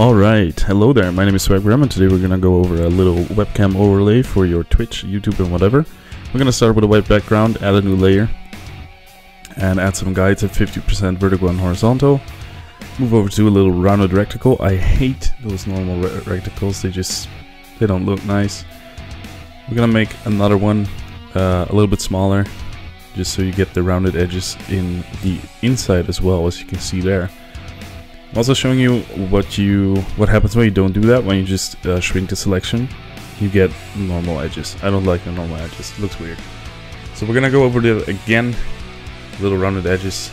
Alright, hello there, my name is Swaggram and today we're gonna go over a little webcam overlay for your Twitch, YouTube and whatever. We're gonna start with a white background, add a new layer, and add some guides at 50% vertical and horizontal. Move over to a little rounded rectangle. I hate those normal re rectangles, they just, they don't look nice. We're gonna make another one uh, a little bit smaller, just so you get the rounded edges in the inside as well, as you can see there. I'm also showing you what you what happens when you don't do that, when you just uh, shrink the selection. You get normal edges. I don't like the normal edges, it looks weird. So we're gonna go over there again, little rounded edges.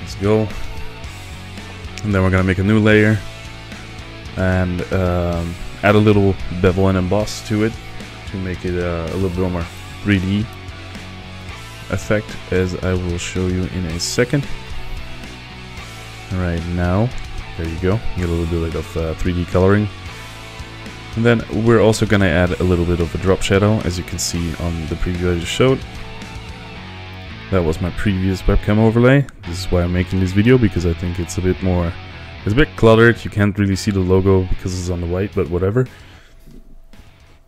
Let's go. And then we're gonna make a new layer and um, add a little bevel and emboss to it to make it uh, a little bit more 3D effect as I will show you in a second. Right now, there you go, you get a little bit of uh, 3D coloring. And then we're also gonna add a little bit of a drop shadow, as you can see on the preview I just showed. That was my previous webcam overlay. This is why I'm making this video, because I think it's a bit more... It's a bit cluttered, you can't really see the logo because it's on the white, but whatever.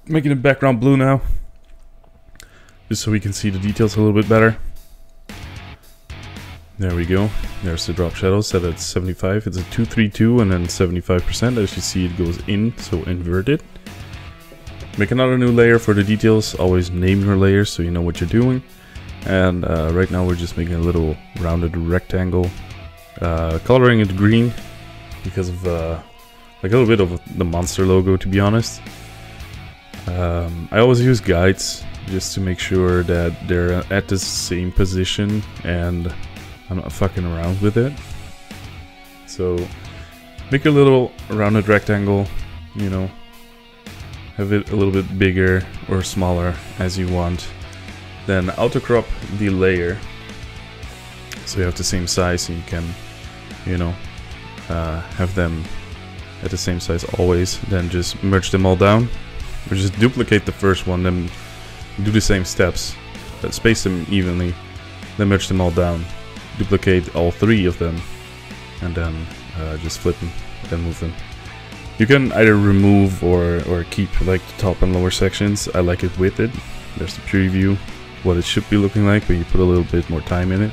Making the background blue now. Just so we can see the details a little bit better. There we go. There's the drop shadow set at 75. It's a 232 and then 75%. As you see, it goes in, so inverted. Make another new layer for the details. Always name your layers so you know what you're doing. And uh, right now we're just making a little rounded rectangle. Uh, coloring it green because of uh, like a little bit of the monster logo to be honest. Um, I always use guides just to make sure that they're at the same position and I'm not fucking around with it. So make a little rounded rectangle, you know, have it a little bit bigger or smaller as you want. Then auto crop the layer so you have the same size and you can, you know, uh, have them at the same size always. Then just merge them all down or just duplicate the first one, then do the same steps, but space them evenly, then merge them all down duplicate all three of them and then uh, just flip them then move them you can either remove or, or keep like the top and lower sections. I like it with it. There's the preview what it should be looking like but you put a little bit more time in it.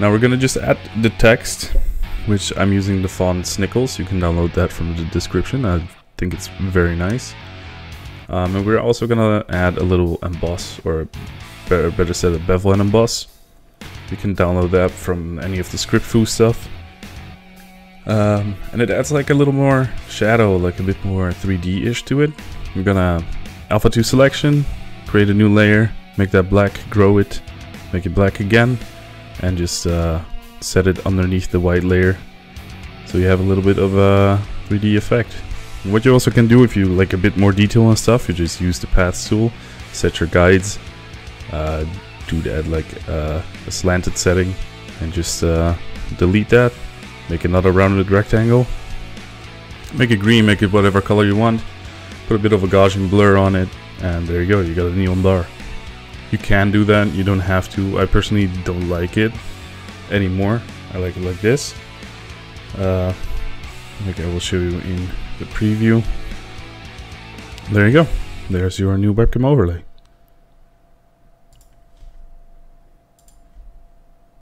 Now we're gonna just add the text which I'm using the font Snickles. You can download that from the description. I think it's very nice. Um, and we're also gonna add a little emboss or better, better said a bevel and emboss you can download that from any of the Script-Fu stuff. Um, and it adds like a little more shadow, like a bit more 3D-ish to it. I'm gonna Alpha to selection, create a new layer, make that black, grow it, make it black again, and just uh, set it underneath the white layer. So you have a little bit of a 3D effect. What you also can do if you like a bit more detail and stuff, you just use the paths tool, set your guides, uh, do that like uh, a slanted setting and just uh, delete that make another rounded rectangle. Make it green make it whatever color you want. Put a bit of a Gaussian blur on it and there you go you got a neon bar. You can do that you don't have to. I personally don't like it anymore. I like it like this. Uh, like I will show you in the preview. There you go. There's your new webcam overlay